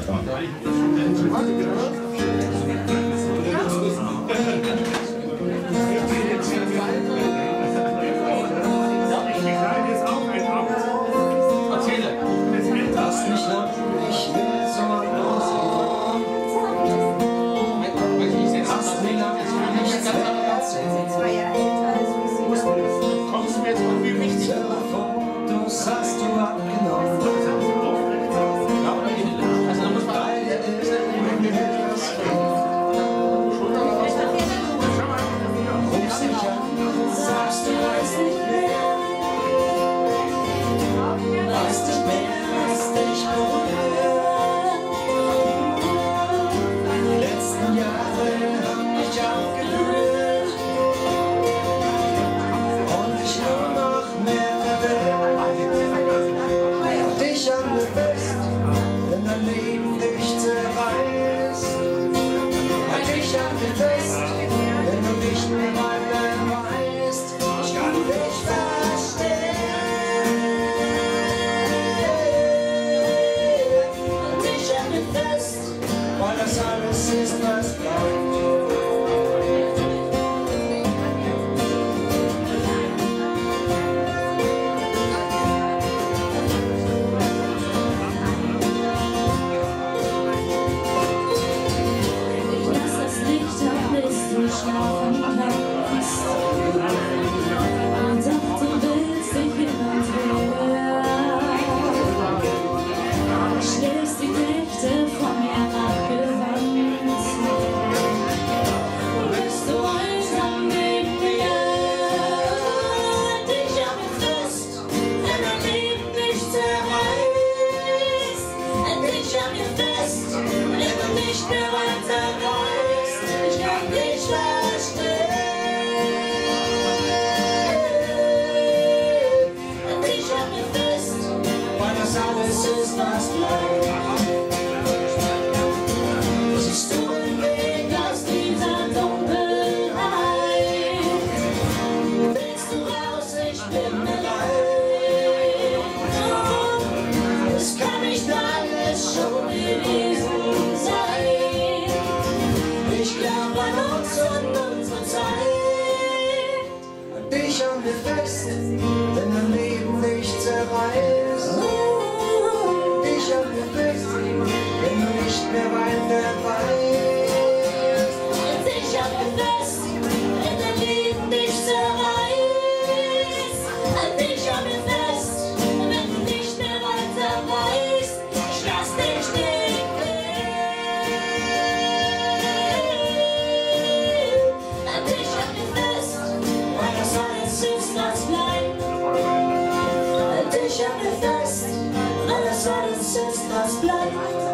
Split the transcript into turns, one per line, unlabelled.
ったら。Christmas. Carol.
nicht mehr weiter reißt. Ich kann nicht verstehen. Und ich halte fest,
weil das alles ist, was bleibt. Siehst
du den Weg aus dieser Dunkelheit? Willst du raus? Ich bin
bereit.
Es kann nicht alles schon in ancestors' blood.